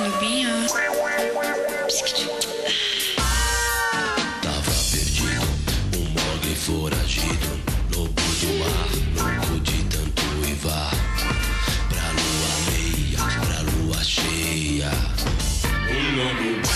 Lobinho. Tava perdido, um mogre foragido Lobo do mar, louco de tanto ivar. Pra lua meia, pra lua cheia Um lobo